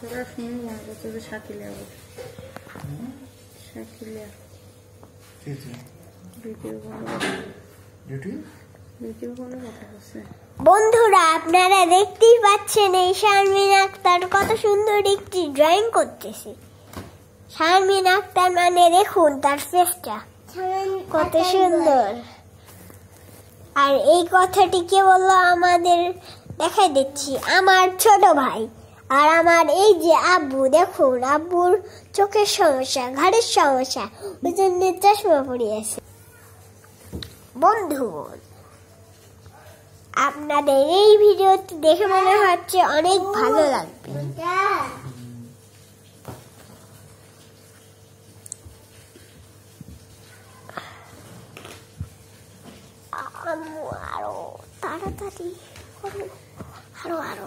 তোরা শুনব না তোদের শাকিলে আবার শাকিলে বন্ধুরা আপনারা দেখতেই পাচ্ছেন এই শারমিন আক্তার কত সুন্দর একটি ড্রয়িং করতেছে। শারমিন আক্তার মানে দেখুন তার ফেসটা কত সুন্দর। আর এই কথাটি কে বলল আমাদের দেখাই দিচ্ছি। আমার ছোট ভাই। আর আমার এই যে আব্বু, দেখুন, আব্বুর চোখের সমস্যা, ঘাড়ের সমস্যা, ওই জন্য চশমা পড়িয়েছে বন্ধু, আপনাদের এই ভিডিওটি দেখে মনে হচ্ছে অনেক ভালো লাগবে। আরও তাড়াতাড়ি আরও আরও।